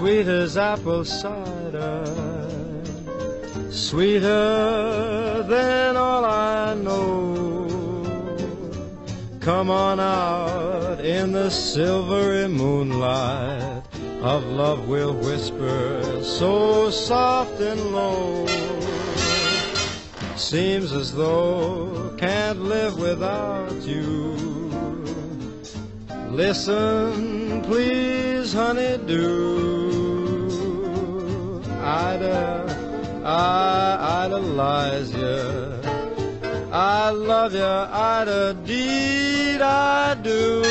sweet as apple cider, sweeter than all I know. Come on out in the silvery moonlight of love we'll whisper so soft and low. Seems as though can't live without you. Listen, please, honey, do. Ida, I idolize you. I love you, Ida, deed I do.